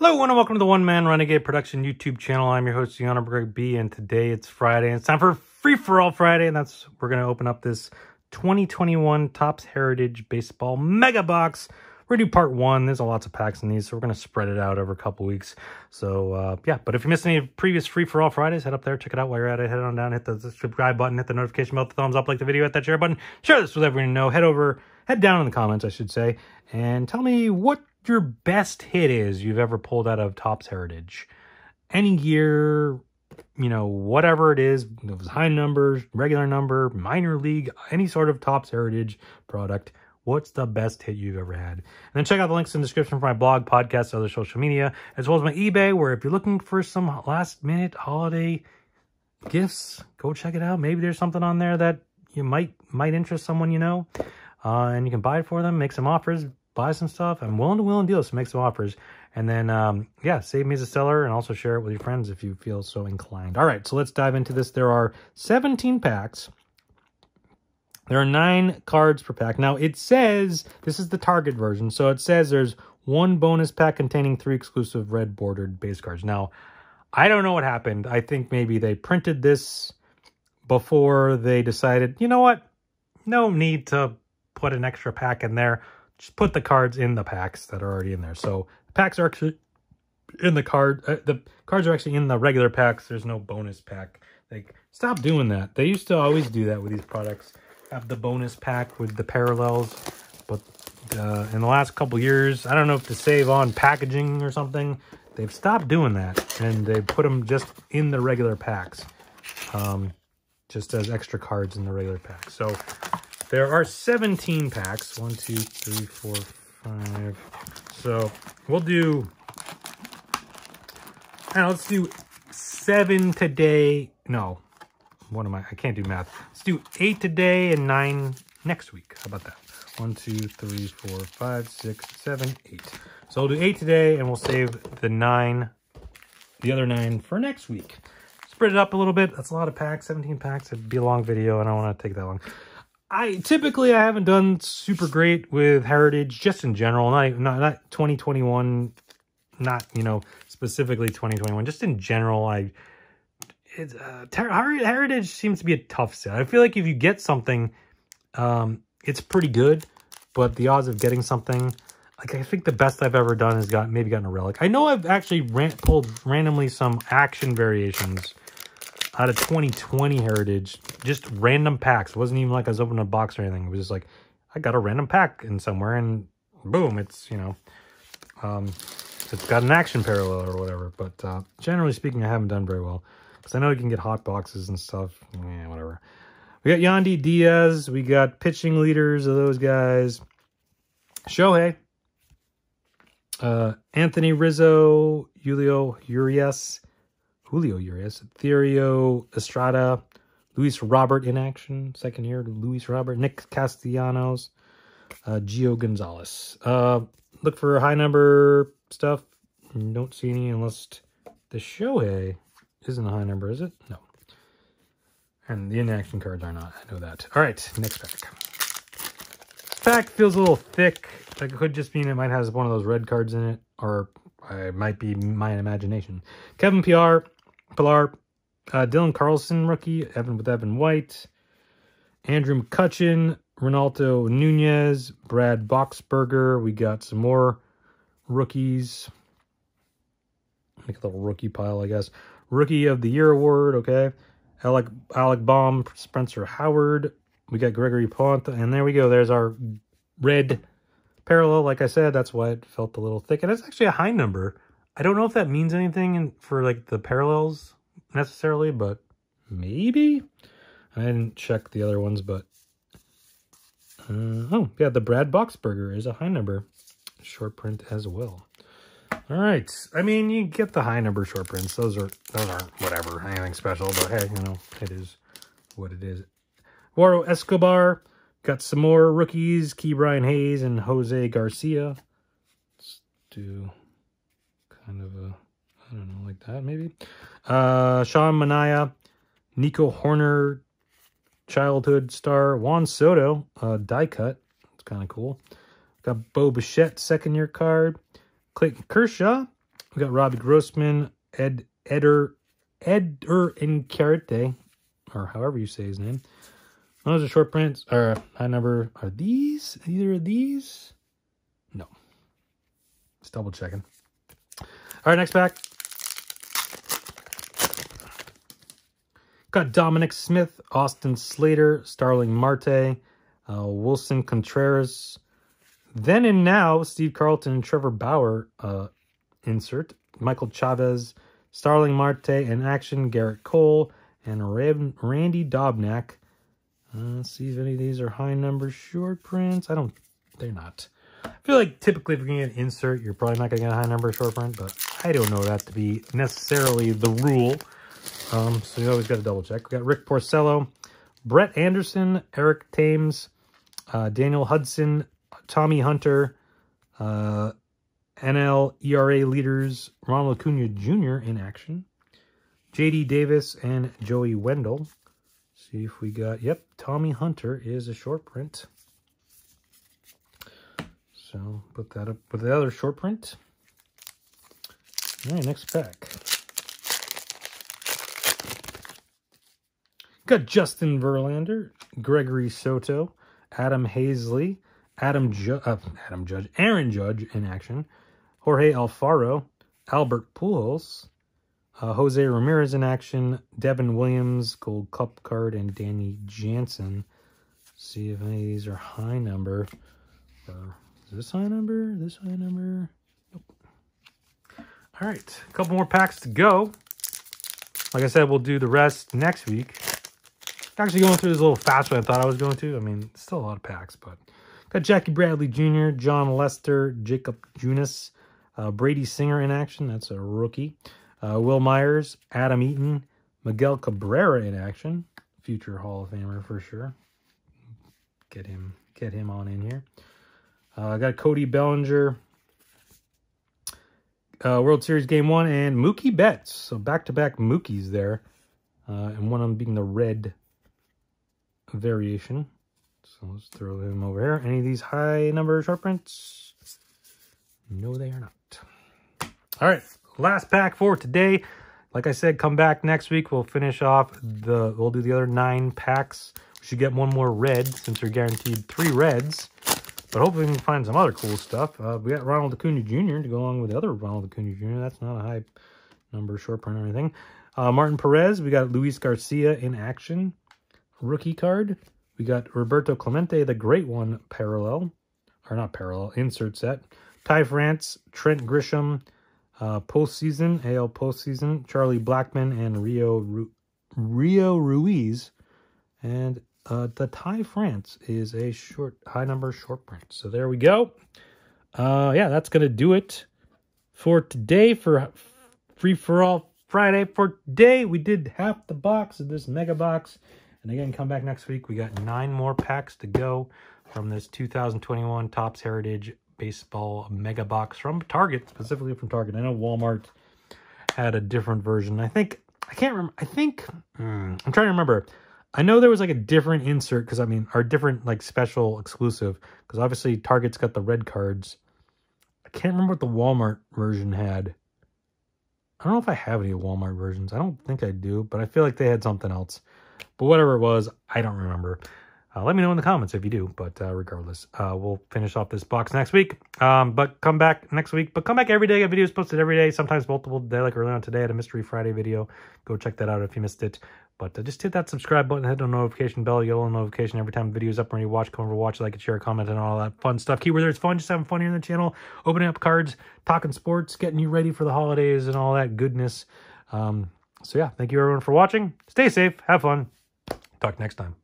Hello and welcome to the One Man Renegade Production YouTube channel. I'm your host, Gianna Greg B, and today it's Friday. And it's time for Free For All Friday, and that's we're going to open up this 2021 Topps Heritage Baseball Mega Box. We're going to do part one. There's a lots of packs in these, so we're going to spread it out over a couple weeks. So, uh, yeah, but if you missed any previous Free For All Fridays, head up there, check it out while you're at it. Head on down, hit the subscribe button, hit the notification bell, the thumbs up, like the video, hit that share button. Share this with everyone you know. Head over, head down in the comments, I should say, and tell me what your best hit is you've ever pulled out of Topps Heritage. Any year, you know, whatever it is, it was high numbers, regular number, minor league, any sort of Topps Heritage product. What's the best hit you've ever had? And then check out the links in the description for my blog, podcast, other social media, as well as my eBay, where if you're looking for some last minute holiday gifts, go check it out. Maybe there's something on there that you might might interest someone you know. Uh, and you can buy it for them, make some offers, buy some stuff. I'm willing to will and deal, so make some offers. And then, um, yeah, save me as a seller and also share it with your friends if you feel so inclined. All right, so let's dive into this. There are 17 packs. There are nine cards per pack. Now, it says, this is the Target version, so it says there's one bonus pack containing three exclusive red bordered base cards. Now, I don't know what happened. I think maybe they printed this before they decided, you know what? No need to put an extra pack in there. Just put the cards in the packs that are already in there. So the packs are actually in the card. Uh, the cards are actually in the regular packs. There's no bonus pack. Like, stop doing that. They used to always do that with these products have the bonus pack with the parallels. But uh, in the last couple years, I don't know if to save on packaging or something, they've stopped doing that. And they put them just in the regular packs. Um, just as extra cards in the regular pack. So there are 17 packs. One, two, three, four, five. So we'll do... Now let's do seven today. No, what am I? I can't do math. Let's do eight today and nine next week. How about that? One, two, three, four, five, six, seven, eight. So we'll do eight today and we'll save the nine, the other nine for next week. Spread it up a little bit. That's a lot of packs, 17 packs. It'd be a long video. And I don't want to take that long. I typically I haven't done super great with Heritage just in general, not not, not 2021, not you know specifically 2021, just in general. I it's uh, Heritage seems to be a tough set. I feel like if you get something, um, it's pretty good, but the odds of getting something, like I think the best I've ever done is got maybe gotten a relic. I know I've actually ran, pulled randomly some action variations out of 2020 Heritage, just random packs. It wasn't even like I was opening a box or anything. It was just like I got a random pack in somewhere, and boom, it's you know, um, it's got an action parallel or whatever. But uh, generally speaking, I haven't done very well. Because I know you can get hot boxes and stuff. Yeah, whatever. We got Yandy Diaz. We got pitching leaders of those guys. Shohei. Uh, Anthony Rizzo. Julio Urias. Julio Urias. Thairo Estrada. Luis Robert in action. Second year to Luis Robert. Nick Castellanos. Uh, Gio Gonzalez. Uh, look for high number stuff. Don't see any unless the Shohei isn't a high number, is it? No. And the inaction cards are not. I know that. All right, next pack. pack feels a little thick. That could just mean it might have one of those red cards in it, or it might be my imagination. Kevin PR, Pillar, uh, Dylan Carlson, rookie, Evan with Evan White, Andrew McCutchen, Ronaldo Nunez, Brad Boxberger. We got some more rookies. Make a little rookie pile, I guess. Rookie of the Year award, okay. Alec Alec Bohm, Spencer Howard. We got Gregory Ponta, and there we go. There's our red parallel. Like I said, that's why it felt a little thick. And it's actually a high number. I don't know if that means anything in, for like the parallels necessarily, but maybe. I didn't check the other ones, but uh, oh yeah, the Brad Boxberger is a high number, short print as well. All right. I mean, you get the high number short prints. Those are those aren't whatever, anything special, but hey, you know, it is what it is. Waro Escobar. Got some more rookies. Ke'Bryan Hayes and Jose Garcia. Let's do kind of a, I don't know, like that maybe. Uh, Sean Manaea. Nico Hoerner, Childhood star. Juan Soto. Uh, die cut. It's kind of cool. Got Bo Bichette second year card. Clayton Kershaw, We got Robbie Grossman, Ed Eder Eder Incarate, or however you say his name. Those are short prints. Or high number. Are these either of these? No. Just double checking. All right, next pack. Got Dominic Smith, Austin Slater, Starling Marte, uh, Willson Contreras. Then and now, Steve Carlton and Trevor Bauer uh, insert. Michael Chavis, Starling Marte in action, Gerrit Cole, and Randy Dobnak. Uh, let's see if any of these are high number short prints. I don't, they're not. I feel like typically if you're going to insert, you're probably not going to get a high number short print, but I don't know that to be necessarily the rule. Um, so you always got to double check. We got Rick Porcello, Brett Anderson, Eric Thames, uh, Daniel Hudson, Tommy Hunter, uh, NL ERA leaders Ronald Acuna Jr. in action, J.D. Davis and Joey Wendle. See if we got, yep, Tommy Hunter is a short print. So put that up with the other short print. All right, next pack. Got Justin Verlander, Gregory Soto, Adam Haseley, Adam, Ju uh, Adam Judge, Aaron Judge in action, Jorge Alfaro, Albert Pujols, uh, Jose Ramirez in action, Devin Williams, Gold Cup card, and Danny Jansen. See if any of these are high number. Or is this high number? This high number? All right, a couple more packs to go. Like I said, we'll do the rest next week. Actually going through this a little faster than I thought I was going to. I mean, still a lot of packs, but got Jackie Bradley Jr., Jon Lester, Jakob Junis, uh, Brady Singer in action. That's a rookie. Uh, Wil Myers, Adam Eaton, Miguel Cabrera in action. Future Hall of Famer for sure. Get him, get him on in here. Uh, I got Cody Bellinger, uh, World Series Game 1, and Mookie Betts. So back-to-back -back Mookies there. Uh, and one of them being the red variation. So let's throw him over here. Any of these high number short prints? No, they are not. All right, last pack for today. Like I said, come back next week. We'll finish off the, we'll do the other nine packs. We should get one more red since we're guaranteed three reds. But hopefully we can find some other cool stuff. Uh, we got Ronald Acuna Jr. to go along with the other Ronald Acuna Jr. That's not a high number short print or anything. Uh, Martin Perez, we got Luis Garcia in action. Rookie card. We got Roberto Clemente, the great one, parallel. Or not parallel, insert set. Ty France, Trent Grisham, uh, postseason, AL postseason, Charlie Blackmon and Rio Ru Rio Ruiz. And uh, the Ty France is a short, high number short print. So there we go. Uh, yeah, that's going to do it for today for Free For All Friday. For today, we did half the box of this mega box. And again, come back next week. We got nine more packs to go from this 2021 Topps Heritage Baseball Mega Box from Target, specifically from Target. I know Walmart had a different version. I think, I can't remember. I think, mm, I'm trying to remember. I know there was like a different insert because I mean, our different like special exclusive because obviously Target's got the red cards. I can't remember what the Walmart version had. I don't know if I have any Walmart versions. I don't think I do, but I feel like they had something else. But whatever it was, I don't remember. Uh, let me know in the comments if you do. But uh, regardless, uh, we'll finish off this box next week. Um, but come back next week. But come back every day. A video is posted every day, sometimes multiple day, like earlier on today at a Mystery Friday video. Go check that out if you missed it. But uh, just hit that subscribe button, hit the notification bell, you'll get a notification every time the video is up when you watch. Come over, watch, like, share, comment, and all that fun stuff. Keep whether it's fun, just having fun here on the channel, opening up cards, talking sports, getting you ready for the holidays and all that goodness. Um, so yeah, thank you everyone for watching. Stay safe, have fun. Talk next time.